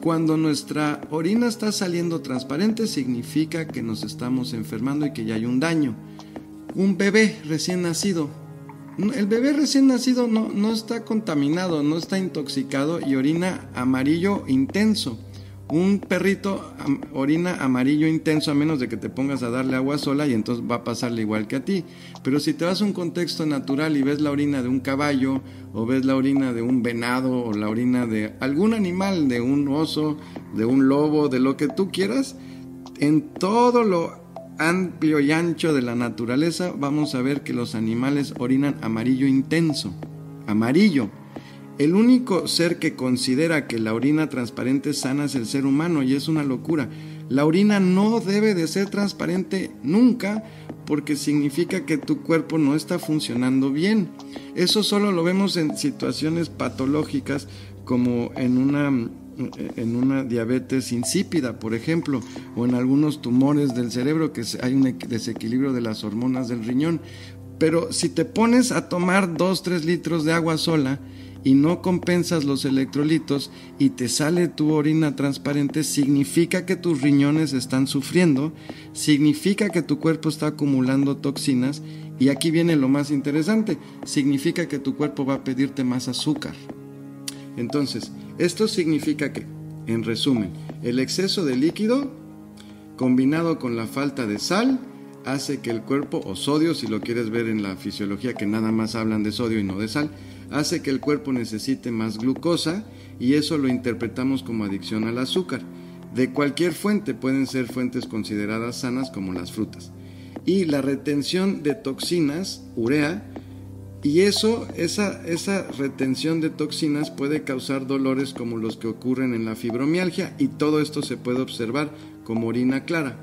Cuando nuestra orina está saliendo transparente significa que nos estamos enfermando y que ya hay un daño. Un bebé recién nacido. El bebé recién nacido no, no está contaminado, no está intoxicado y orina amarillo intenso. Un perrito orina amarillo intenso a menos de que te pongas a darle agua sola y entonces va a pasarle igual que a ti. Pero si te vas a un contexto natural y ves la orina de un caballo o ves la orina de un venado o la orina de algún animal, de un oso, de un lobo, de lo que tú quieras, en todo lo amplio y ancho de la naturaleza vamos a ver que los animales orinan amarillo intenso. Amarillo. El único ser que considera que la orina transparente sana es el ser humano y es una locura. La orina no debe de ser transparente nunca porque significa que tu cuerpo no está funcionando bien. Eso solo lo vemos en situaciones patológicas como en una en una diabetes insípida, por ejemplo, o en algunos tumores del cerebro que hay un desequilibrio de las hormonas del riñón. Pero si te pones a tomar 2-3 litros de agua sola, y no compensas los electrolitos y te sale tu orina transparente, significa que tus riñones están sufriendo, significa que tu cuerpo está acumulando toxinas y aquí viene lo más interesante, significa que tu cuerpo va a pedirte más azúcar. Entonces, esto significa que, en resumen, el exceso de líquido combinado con la falta de sal hace que el cuerpo, o sodio, si lo quieres ver en la fisiología, que nada más hablan de sodio y no de sal, hace que el cuerpo necesite más glucosa y eso lo interpretamos como adicción al azúcar. De cualquier fuente pueden ser fuentes consideradas sanas como las frutas. Y la retención de toxinas, urea, y eso, esa, esa retención de toxinas puede causar dolores como los que ocurren en la fibromialgia y todo esto se puede observar como orina clara.